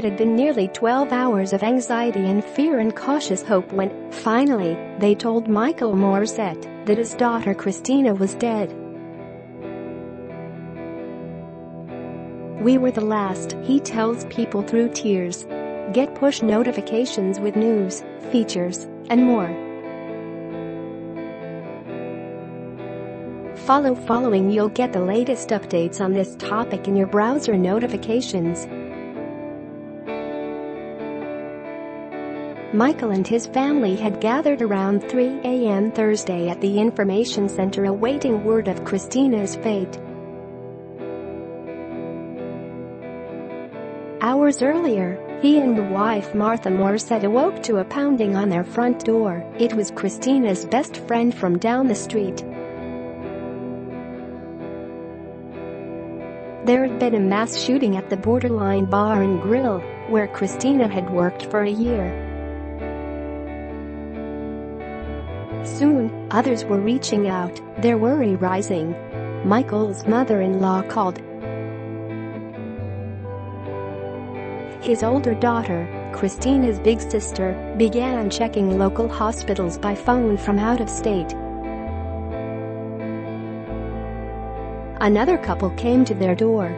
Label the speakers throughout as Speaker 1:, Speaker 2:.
Speaker 1: It had been nearly 12 hours of anxiety and fear and cautious hope when, finally, they told Michael Morisette that his daughter Kristina was dead. We were the last, he tells people through tears. Get push notifications with news, features, and more. Follow following you'll get the latest updates on this topic in your browser notifications. Michael and his family had gathered around 3 a.m. Thursday at the information center awaiting word of Kristina's fate. Hours earlier, he and the wife Martha Morisette awoke to a pounding on their front door. It was Kristina's best friend from down the street. There had been a mass shooting at the Borderline Bar and Grill, where Kristina had worked for a year. Soon, others were reaching out, their worry rising. Michael's mother-in-law called. His older daughter, Kristina's big sister, began checking local hospitals by phone from out of state. Another couple came to their door.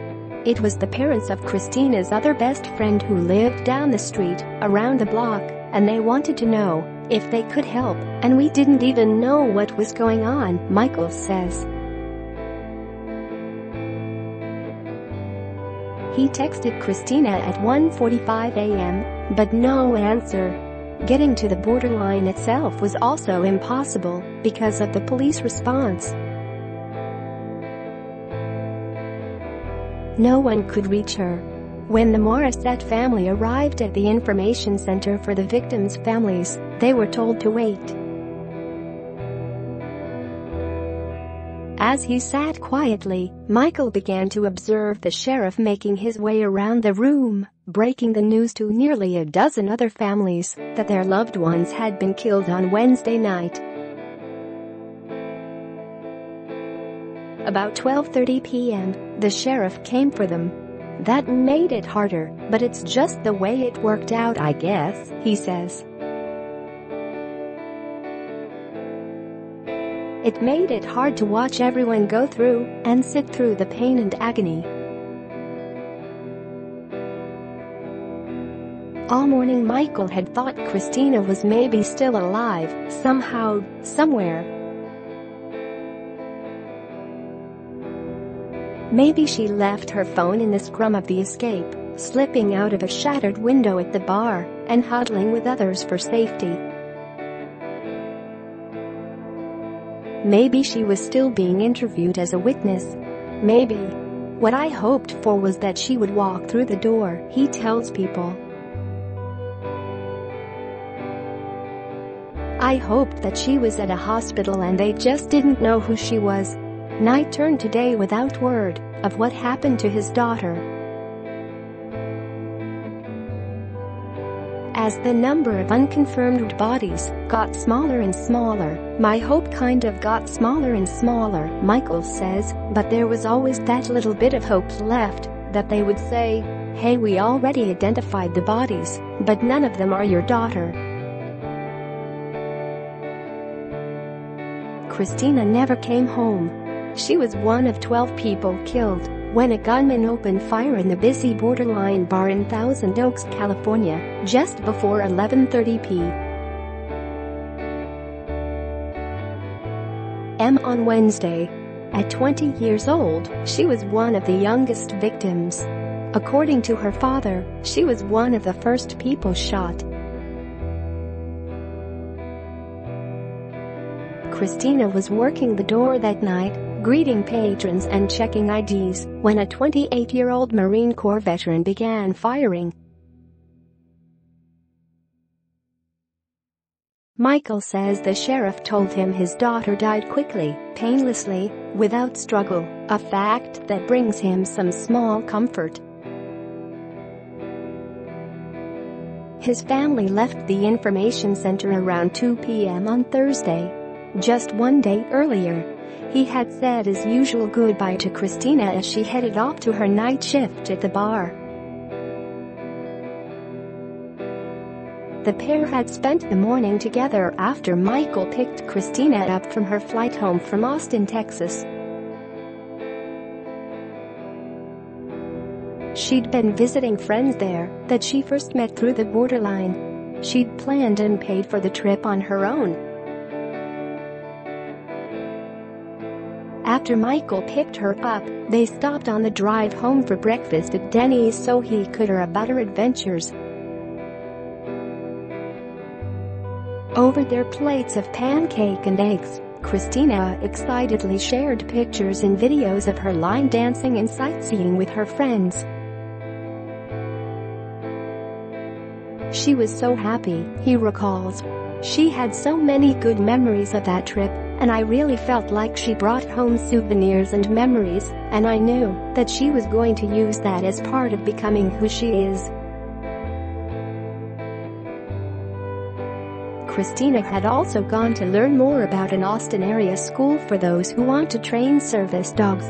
Speaker 1: It was the parents of Kristina's other best friend who lived down the street, around the block, and they wanted to know if they could help, and we didn't even know what was going on, Michael says. He texted Kristina at 1.45 a.m., but no answer. Getting to the borderline itself was also impossible because of the police response. No one could reach her. When the Morisette family arrived at the information center for the victims' families, they were told to wait. As he sat quietly, Michael began to observe the sheriff making his way around the room, breaking the news to nearly a dozen other families that their loved ones had been killed on Wednesday night. About 12.30 p.m., the sheriff came for them that made it harder, but it's just the way it worked out I guess, he says. It made it hard to watch everyone go through and sit through the pain and agony. All morning Michael had thought Kristina was maybe still alive, somehow, somewhere, Maybe she left her phone in the scrum of the escape, slipping out of a shattered window at the bar and huddling with others for safety. Maybe she was still being interviewed as a witness. Maybe. What I hoped for was that she would walk through the door, he tells people. I hoped that she was at a hospital and they just didn't know who she was. Night turned today without word of what happened to his daughter. As the number of unconfirmed bodies got smaller and smaller, my hope kind of got smaller and smaller, Michael says, but there was always that little bit of hope left that they would say, hey we already identified the bodies, but none of them are your daughter. Kristina never came home she was one of 12 people killed when a gunman opened fire in the busy Borderline bar in Thousand Oaks, California, just before 11.30 p. M on Wednesday. At 20 years old, she was one of the youngest victims. According to her father, she was one of the first people shot. Kristina was working the door that night greeting patrons and checking IDs when a 28-year-old Marine Corps veteran began firing. Michael says the sheriff told him his daughter died quickly, painlessly, without struggle, a fact that brings him some small comfort. His family left the information center around 2 p.m. on Thursday. Just one day earlier, he had said his usual goodbye to Kristina as she headed off to her night shift at the bar. The pair had spent the morning together after Michael picked Kristina up from her flight home from Austin, Texas. She'd been visiting friends there that she first met through the borderline. She'd planned and paid for the trip on her own. After Michael picked her up, they stopped on the drive home for breakfast at Denny's so he could hear about her adventures. Over their plates of pancake and eggs, Kristina excitedly shared pictures and videos of her line dancing and sightseeing with her friends. She was so happy, he recalls. She had so many good memories of that trip, and I really felt like she brought home souvenirs and memories, and I knew that she was going to use that as part of becoming who she is. Kristina had also gone to learn more about an Austin area school for those who want to train service dogs.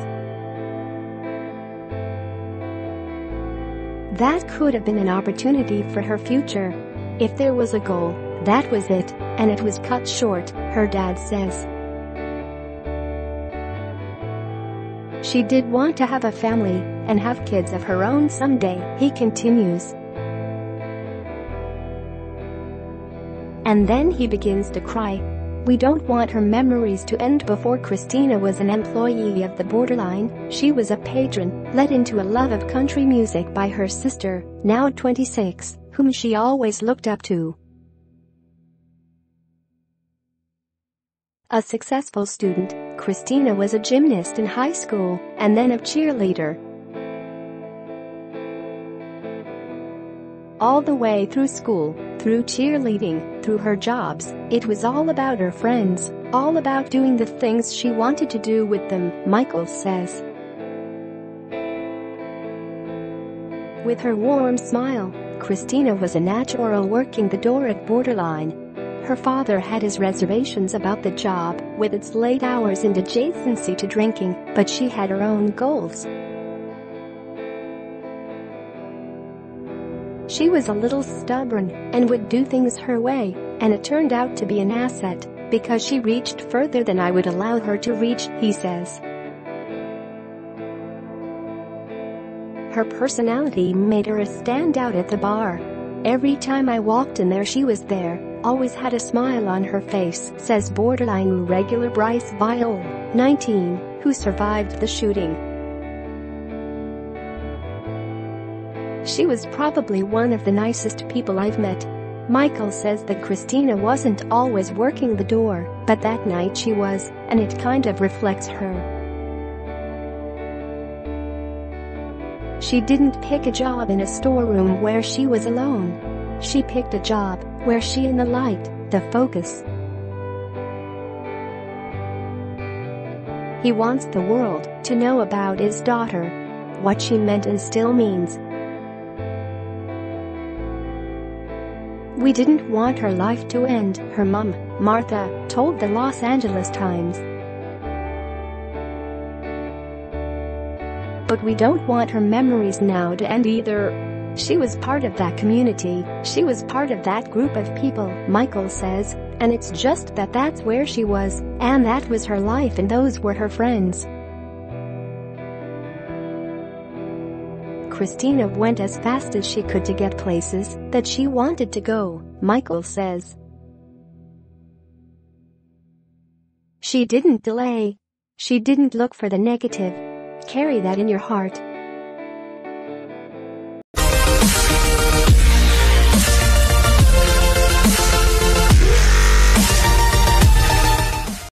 Speaker 1: That could have been an opportunity for her future. If there was a goal, that was it, and it was cut short, her dad says. She did want to have a family and have kids of her own someday, he continues. And then he begins to cry. We don't want her memories to end before Kristina was an employee of the Borderline, she was a patron, led into a love of country music by her sister, now 26, whom she always looked up to. A successful student, Kristina was a gymnast in high school and then a cheerleader, all the way through school, through cheerleading, through her jobs, it was all about her friends, all about doing the things she wanted to do with them, Michael says. With her warm smile, Kristina was a natural working the door at Borderline. Her father had his reservations about the job, with its late hours and adjacency to drinking, but she had her own goals. She was a little stubborn and would do things her way, and it turned out to be an asset because she reached further than I would allow her to reach, he says. Her personality made her a standout at the bar. Every time I walked in there she was there, always had a smile on her face, says borderline regular Bryce Viol, 19, who survived the shooting. She was probably one of the nicest people I've met. Michael says that Kristina wasn't always working the door, but that night she was, and it kind of reflects her. She didn't pick a job in a storeroom where she was alone. She picked a job where she in the light, the focus. He wants the world to know about his daughter. What she meant and still means We didn't want her life to end, her mom, Martha, told the Los Angeles Times. But we don't want her memories now to end either. She was part of that community, she was part of that group of people, Michael says, and it's just that that's where she was, and that was her life and those were her friends. Kristina went as fast as she could to get places that she wanted to go, Michael says. She didn't delay. She didn't look for the negative. Carry that in your heart.